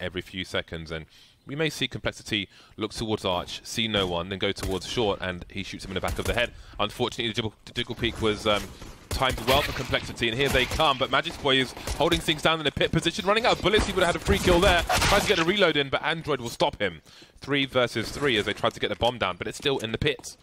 every few seconds. And we may see Complexity look towards Arch, see no one, then go towards Short, and he shoots him in the back of the head. Unfortunately, the, the jiggle peek was um, timed well for Complexity, and here they come. But Magisk Boy is holding things down in a pit position, running out of bullets. He would have had a free kill there. Tries to get a reload in, but Android will stop him. Three versus three as they try to get the bomb down, but it's still in the pit.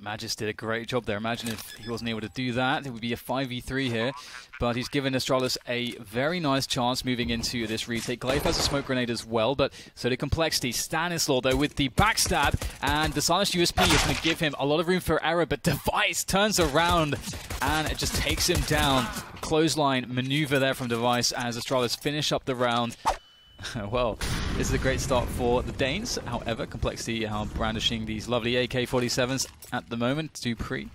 Magisk did a great job there. Imagine if he wasn't able to do that. It would be a 5v3 here. But he's given Astralis a very nice chance moving into this retake. Glaive has a smoke grenade as well, but so did Complexity. Stanislaw, though, with the backstab, and the Silence USP is going to give him a lot of room for error, but Device turns around and it just takes him down. Clothesline maneuver there from Device as Astralis finish up the round. well, this is a great start for the Danes. However, Complexity are brandishing these lovely AK-47s at the moment. dupreeh.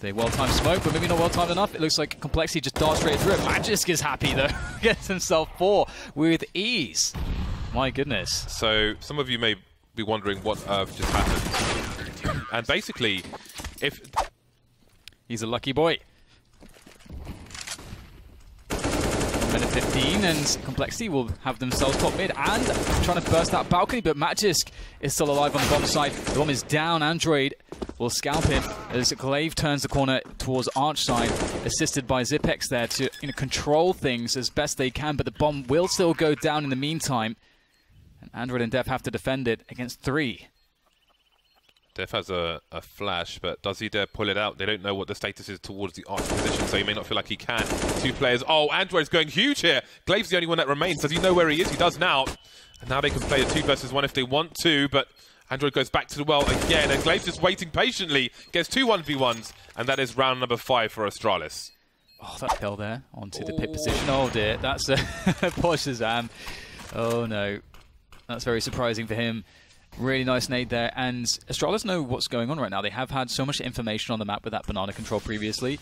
They well-timed smoke, but maybe not well-timed enough. It looks like Complexity just darts straight through it. Magisk is happy, though. Gets himself four with ease. My goodness. So, some of you may be wondering what earth just happened. and basically, if... He's a lucky boy. Minute 15, and Complexity will have themselves top mid and trying to burst that balcony, but Magisk is still alive on the bomb side. The bomb is down. Android will scalp him as Glaive turns the corner towards Arch side, assisted by Xyp9x there to you know, control things as best they can, but the bomb will still go down in the meantime. And Android and dephh have to defend it against three. Def has a, a, flash, but does he dare pull it out? They don't know what the status is towards the arch position, so he may not feel like he can. Two players. Oh, Android's going huge here. Glaive's the only one that remains. Does he know where he is? He does now. And now they can play a two versus one if they want to, but Android goes back to the well again, and Glaive's just waiting patiently. Gets two 1v1s, and that is round number five for Astralis. Oh, that kill there onto the pit position. Oh dear, that's uh, a poor ShahZaM. Oh no, that's very surprising for him. Really nice nade there, and Astralis know what's going on right now. They have had so much information on the map with that banana control previously.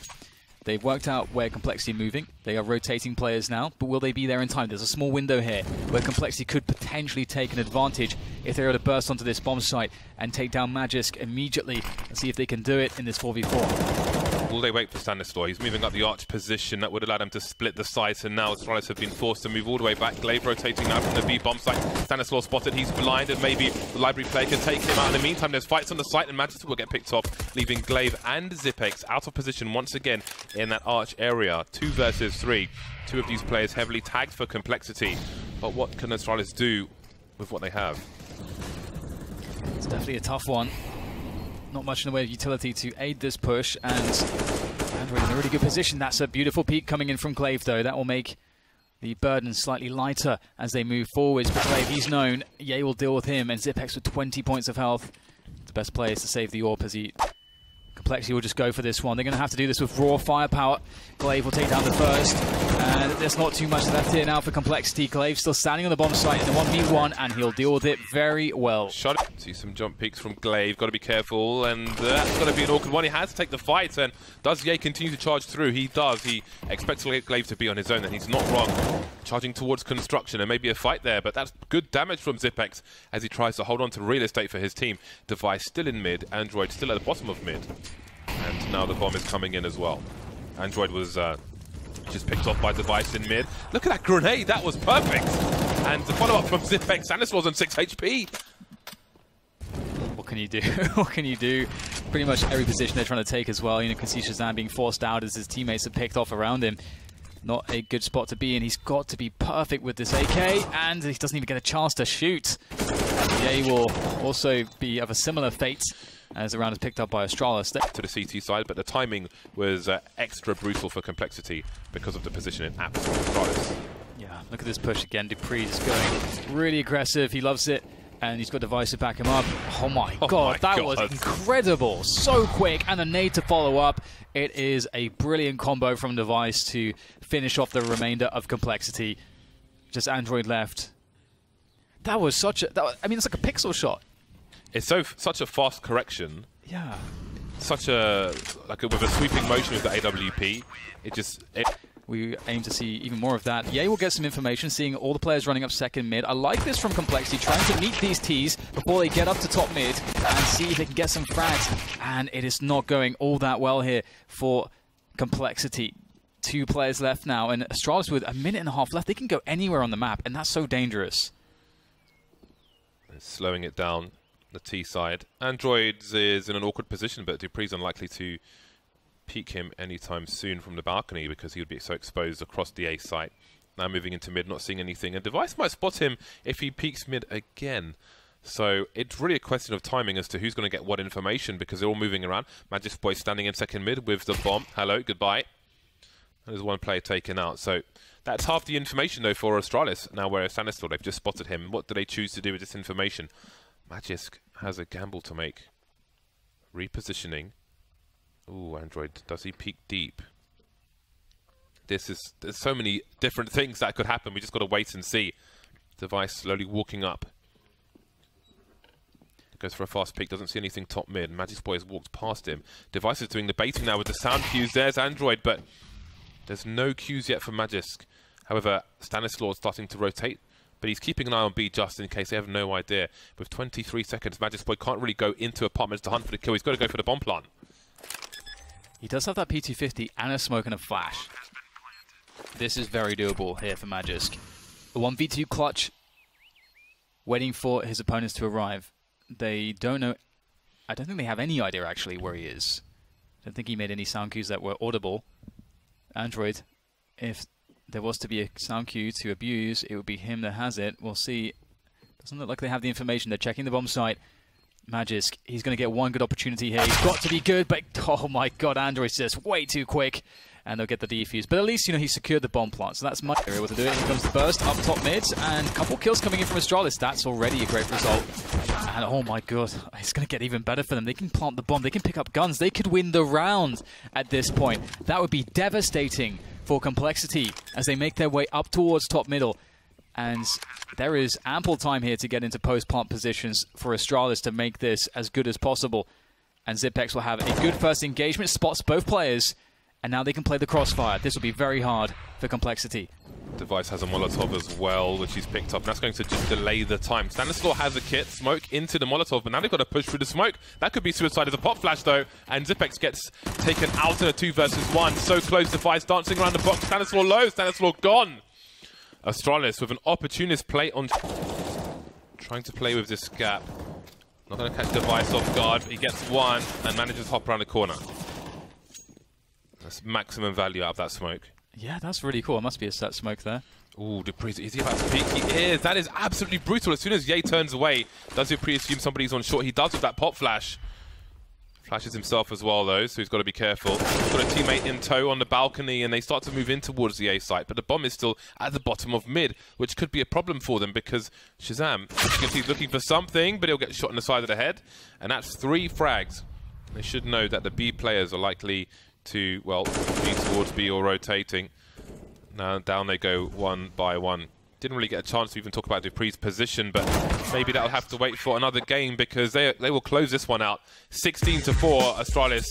They've worked out where Complexity moving. They are rotating players now, but will they be there in time? There's a small window here where Complexity could potentially take an advantage if they're able to burst onto this bomb site and take down Magisk immediately and see if they can do it in this 4v4. Will they wait for Stanislaw? He's moving up the arch position. That would allow them to split the site, and now Astralis have been forced to move all the way back. Glaive rotating now from the B bomb site. Stanislaw spotted. He's blinded. maybe the library player can take him out. In the meantime, there's fights on the site, and Magister will get picked off, leaving Glaive and Xyp9x out of position once again in that arch area. Two versus three. Two of these players heavily tagged for complexity. But what can Astralis do with what they have? It's definitely a tough one not much in the way of utility to aid this push, and Android in a really good position. That's a beautiful peak coming in from Glaive, though. That will make the burden slightly lighter as they move forwards. But Glaive, he's known. yay will deal with him, and Xyp9x with 20 points of health. The best player is to save the AWP as he Complexity will just go for this one. They're going to have to do this with raw firepower. Glaive will take down the first. And there's not too much left here now for Complexity. Glaive still standing on the bomb site in the 1v1, and he'll deal with it very well. Shot. See some jump peaks from Glaive. Got to be careful, and that's got to be an awkward one. He has to take the fight, and does yay continue to charge through? He does. He expects Glaive to be on his own, and he's not wrong. Charging towards construction, and maybe a fight there, but that's good damage from Xyp9x as he tries to hold on to real estate for his team. Device still in mid, Android still at the bottom of mid. And now the bomb is coming in as well. Android was uh, just picked off by Device in mid. Look at that grenade, that was perfect! And the follow-up from Xyp9x, Sanders was on 6 HP. What can you do? what can you do? Pretty much every position they're trying to take as well. You know, can see ShahZaM being forced out as his teammates are picked off around him. Not a good spot to be in. He's got to be perfect with this AK, and he doesn't even get a chance to shoot. yay will also be of a similar fate as the round is picked up by Astralis. To the CT side, but the timing was uh, extra brutal for complexity because of the position in Astralis. Yeah, look at this push again. dupreeh is going really aggressive. He loves it. And he's got Device to back him up. Oh my oh god, my that god. was incredible. So quick, and a nade to follow up. It is a brilliant combo from Device to finish off the remainder of Complexity. Just Android left. That was such a... That, I mean, it's like a pixel shot. It's so such a fast correction. Yeah. Such a like a, with a sweeping motion with the AWP. It just it. We aim to see even more of that. yay will get some information, seeing all the players running up second mid. I like this from Complexity, trying to meet these Ts before they get up to top mid and see if they can get some frags. And it is not going all that well here for Complexity two players left now, and Astralis with a minute and a half left, they can go anywhere on the map, and that's so dangerous. slowing it down the T side. Androids is in an awkward position, but dupreeh's unlikely to peek him anytime soon from the balcony because he would be so exposed across the A site. Now moving into mid, not seeing anything. And Device might spot him if he peeks mid again. So it's really a question of timing as to who's going to get what information because they're all moving around. Magisk Boy standing in second mid with the bomb. Hello, goodbye. There's one player taken out. So that's half the information, though, for Astralis. Now, where Stanislaw, they've just spotted him. What do they choose to do with this information? Magisk has a gamble to make. Repositioning. Ooh, Android, does he peek deep? This is, there's so many different things that could happen. We just got to wait and see. Device slowly walking up. Goes for a fast peek, doesn't see anything top mid. Magisk Boy has walked past him. Device is doing the baiting now with the sound cues. There's Android, but there's no cues yet for Magisk. However, Stanislaw is starting to rotate, but he's keeping an eye on B just in case they have no idea. With 23 seconds, Magisk Boy can't really go into apartments to hunt for the kill. He's got to go for the bomb plant. He does have that P250 and a smoke and a flash. This is very doable here for Magisk. A 1v2 clutch, waiting for his opponents to arrive. They don't know... I don't think they have any idea, actually, where he is. I don't think he made any sound cues that were audible. Android, if there was to be a sound cue to abuse, it would be him that has it. We'll see. Doesn't look like they have the information. They're checking the bomb site. Magisk, he's going to get one good opportunity here. He's got to be good, but oh my god, Android's just way too quick and they'll get the defuse. But at least, you know, he secured the bomb plant, so that's my area to do it. Here comes the burst up top mid, and a couple kills coming in from Astralis. That's already a great result. And oh my god, it's going to get even better for them. They can plant the bomb, they can pick up guns, they could win the round at this point. That would be devastating for Complexity as they make their way up towards top middle. And there is ample time here to get into post-plant positions for Astralis to make this as good as possible. And Xyp9x will have a good first engagement, spots both players, and now they can play the crossfire. This will be very hard for Complexity. Device has a Molotov as well, which he's picked up. That's going to just delay the time. Stanislaw has a kit, smoke into the Molotov, but now they've got to push through the smoke. That could be suicide as a pop flash, though. And Xyp9x gets taken out in a two versus one. So close, Device dancing around the box. Stanislaw low, Stanislaw gone. Astralis with an opportunist play on... Trying to play with this gap. Not going to catch Device off guard. But he gets one and manages to hop around the corner. That's maximum value out of that smoke. Yeah, that's really cool. It must be a set smoke there. Ooh, dupreeh, is he about to peek? He is. That is absolutely brutal. As soon as yay turns away, does dupreeh assume somebody's on short? He does with that pop flash. Flashes himself as well, though, so he's got to be careful. He's got a teammate in tow on the balcony, and they start to move in towards the A site, but the bomb is still at the bottom of mid, which could be a problem for them because ShahZaM, he's looking for something, but he'll get shot in the side of the head, and that's three frags. They should know that the B players are likely to, well, be towards B or rotating. Now down they go one by one. Didn't really get a chance to even talk about dupreeh's position, but maybe that'll have to wait for another game because they they will close this one out. 16 to 4, Astralis.